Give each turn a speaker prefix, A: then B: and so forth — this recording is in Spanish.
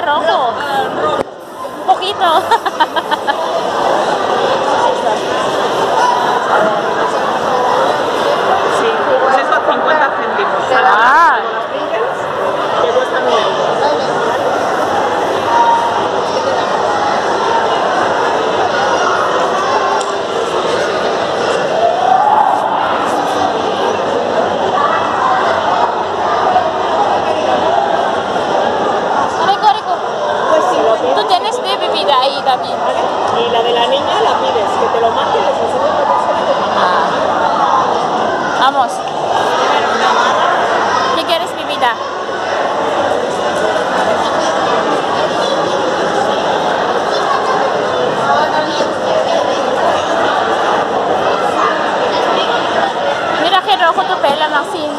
A: rojo. Un poquito. Y
B: la de la niña la pides, que te lo marquen los enseñes que
A: ah. Vamos. ¿Qué quieres, mi vida? Mira qué rojo tu pelo, Maxine.